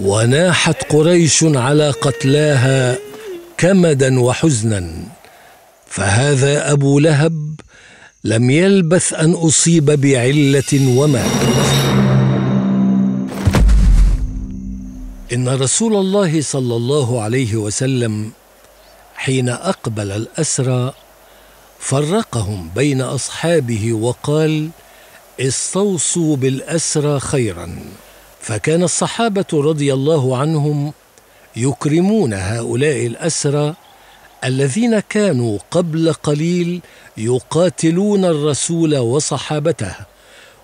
وناحت قريش على قتلاها كمدا وحزنا فهذا أبو لهب لم يلبث أن أصيب بعلة ومات إن رسول الله صلى الله عليه وسلم حين أقبل الأسرى فرقهم بين أصحابه وقال استوصوا بالأسرى خيرا. فكان الصحابة رضي الله عنهم يكرمون هؤلاء الأسرى الذين كانوا قبل قليل يقاتلون الرسول وصحابته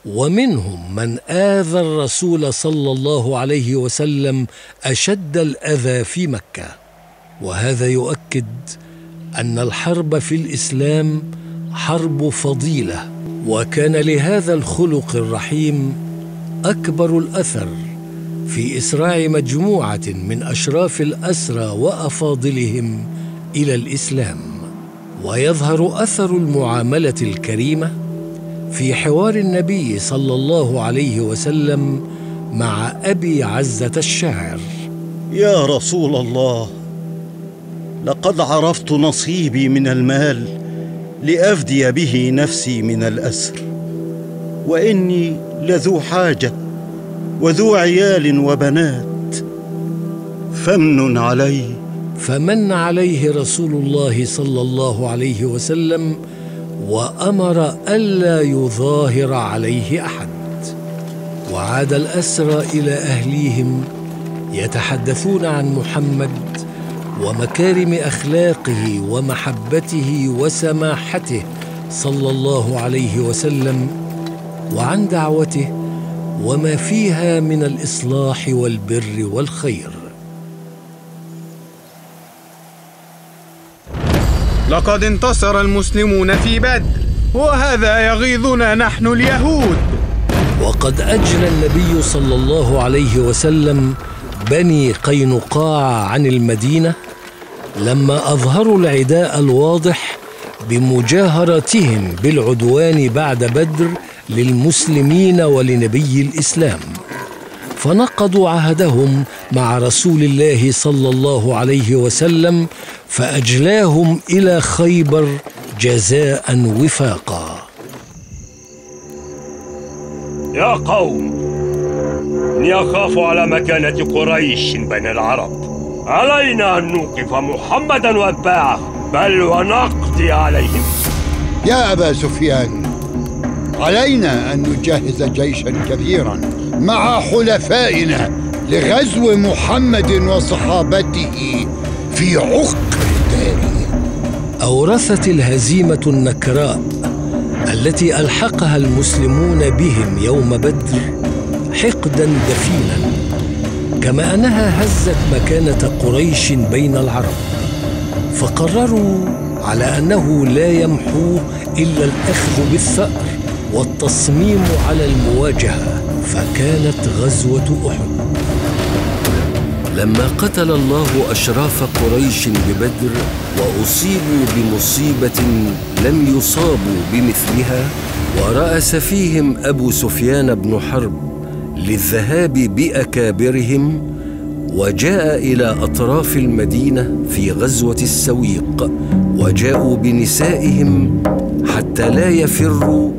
ومنهم من آذى الرسول صلى الله عليه وسلم أشد الأذى في مكة. وهذا يؤكد أن الحرب في الإسلام حرب فضيلة وكان لهذا الخلق الرحيم أكبر الأثر في إسراع مجموعة من أشراف الأسرى وأفاضلهم إلى الإسلام. ويظهر أثر المعاملة الكريمة في حوار النبي صلى الله عليه وسلم مع أبي عزة الشاعر. يا رسول الله لقد عرفت نصيبي من المال لأفدي به نفسي من الأسر وإني لذو حاجة وذو عيال وبنات فمن علي فمن عليه رسول الله صلى الله عليه وسلم وأمر ألا يظاهر عليه أحد. وعاد الأسرى إلى أهليهم يتحدثون عن محمد ومكارم أخلاقه ومحبته وسماحته صلى الله عليه وسلم وعن دعوته وما فيها من الإصلاح والبر والخير. لقد انتصر المسلمون في بدر وهذا يغيظنا نحن اليهود. وقد اجلى النبي صلى الله عليه وسلم بني قينقاع عن المدينة لما أظهروا العداء الواضح بمجاهرتهم بالعدوان بعد بدر للمسلمين ولنبي الإسلام. فنقضوا عهدهم مع رسول الله صلى الله عليه وسلم فأجلاهم إلى خيبر جزاء وفاقا. يا قوم إني أخاف على مكانة قريش بين العرب. علينا أن نوقف محمدا وأتباعه بل ونقضي عليهم. يا أبا سفيان علينا أن نجهز جيشا كبيرا مع حلفائنا لغزو محمد وصحابته في عقر داره أورثت الهزيمة النكراء التي ألحقها المسلمون بهم يوم بدر حقدا دفينا كما أنها هزت مكانة قريش بين العرب فقرروا على أنه لا يمحوه إلا الأخذ بالثأر. والتصميم على المواجهة فكانت غزوة أحد. لما قتل الله أشراف قريش ببدر وأصيبوا بمصيبة لم يصابوا بمثلها ورأس فيهم أبو سفيان بن حرب للذهاب بأكابرهم وجاء إلى أطراف المدينة في غزوة السويق وجاءوا بنسائهم حتى لا يفروا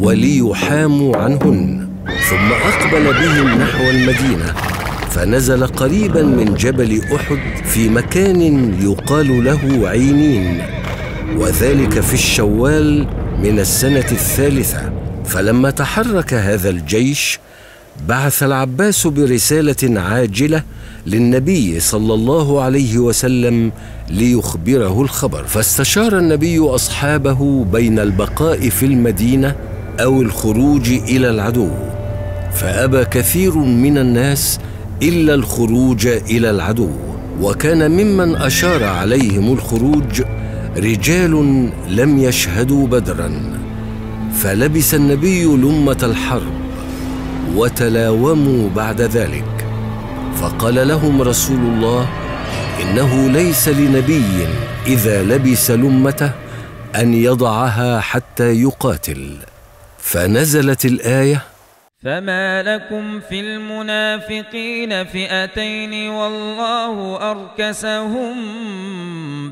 وليحاموا عنهن. ثم أقبل بهم نحو المدينة فنزل قريبا من جبل أحد في مكان يقال له عينين وذلك في الشوال من السنة الثالثة. فلما تحرك هذا الجيش بعث العباس برسالة عاجلة للنبي صلى الله عليه وسلم ليخبره الخبر. فاستشار النبي أصحابه بين البقاء في المدينة أو الخروج إلى العدو فأبى كثير من الناس إلا الخروج إلى العدو وكان ممن أشار عليهم الخروج رجال لم يشهدوا بدرا فلبس النبي لمة الحرب وتلاوموا بعد ذلك فقال لهم رسول الله إنه ليس لنبي إذا لبس لمته أن يضعها حتى يقاتل. فنزلت الآية فما لكم في المنافقين فئتين والله أركسهم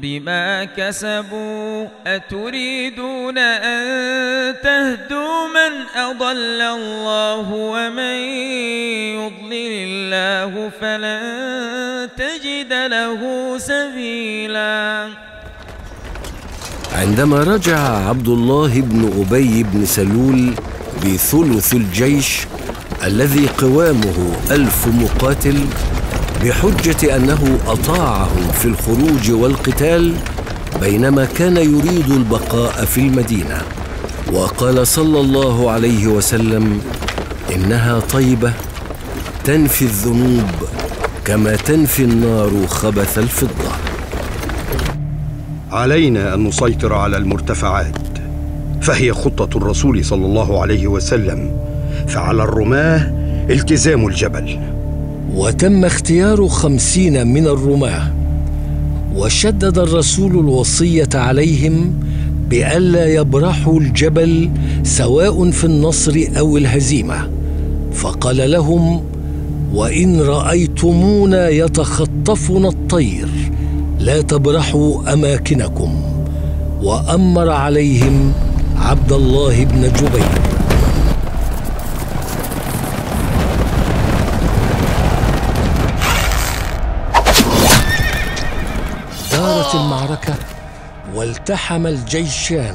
بما كسبوا أتريدون أن تهدوا من أضل الله ومن يضلل الله فلن تجد له سبيلا عندما رجع عبد الله بن أبي بن سلول بثلث الجيش الذي قوامه ألف مقاتل بحجة أنه أطاعهم في الخروج والقتال بينما كان يريد البقاء في المدينة. وقال صلى الله عليه وسلم إنها طيبة تنفي الذنوب كما تنفي النار خبث الفضة. علينا أن نسيطر على المرتفعات. فهي خطة الرسول صلى الله عليه وسلم. فعلى الرماة التزام الجبل. وتم اختيار خمسين من الرماة. وشدد الرسول الوصية عليهم بألا يبرحوا الجبل سواء في النصر أو الهزيمة. فقال لهم وإن رأيتمونا يتخطفنا الطير. لا تبرحوا أماكنكم وأمر عليهم عبد الله بن جبير. دارت المعركة والتحم الجيشان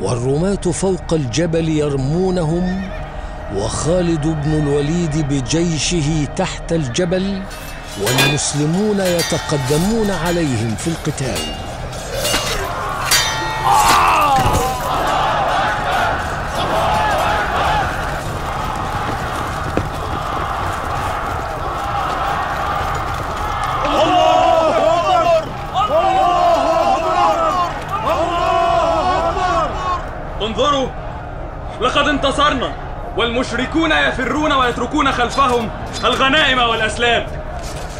والرماة فوق الجبل يرمونهم وخالد بن الوليد بجيشه تحت الجبل والمسلمون يتقدمون عليهم في القتال. انظروا لقد انتصرنا والمشركون يفرون ويتركون خلفهم الغنائم والأسلام.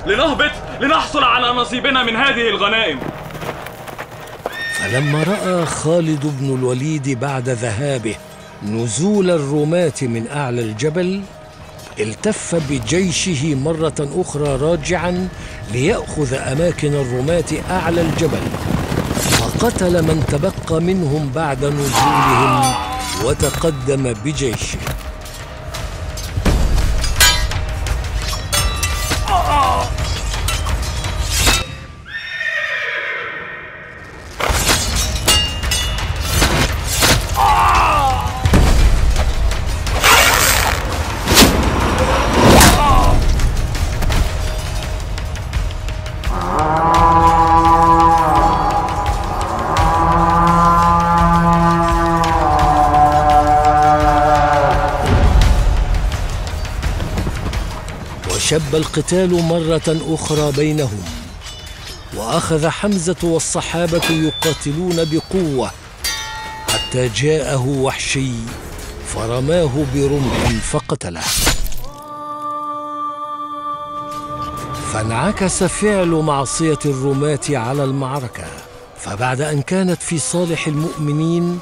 لنهبط لنحصل على نصيبنا من هذه الغنائم. فلما رأى خالد بن الوليد بعد ذهابه نزول الرماة من أعلى الجبل التف بجيشه مرة أخرى راجعا ليأخذ أماكن الرماة أعلى الجبل فقتل من تبقى منهم بعد نزولهم وتقدم بجيشه. وشب القتال مرة أخرى بينهم وأخذ حمزة والصحابة يقاتلون بقوة حتى جاءه وحشي فرماه برمح فقتله. فانعكس فعل معصية الرماة على المعركة فبعد أن كانت في صالح المؤمنين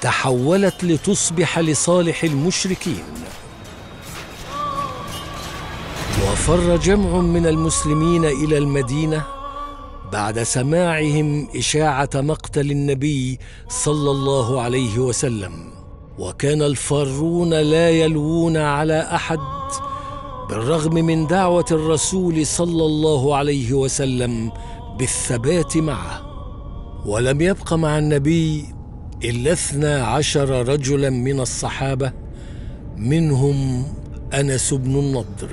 تحولت لتصبح لصالح المشركين. وفر جمع من المسلمين إلى المدينة بعد سماعهم إشاعة مقتل النبي صلى الله عليه وسلم. وكان الفارون لا يلوون على أحد بالرغم من دعوة الرسول صلى الله عليه وسلم بالثبات معه. ولم يبق مع النبي إلا اثنا عشر رجلا من الصحابة منهم أنس بن النضر.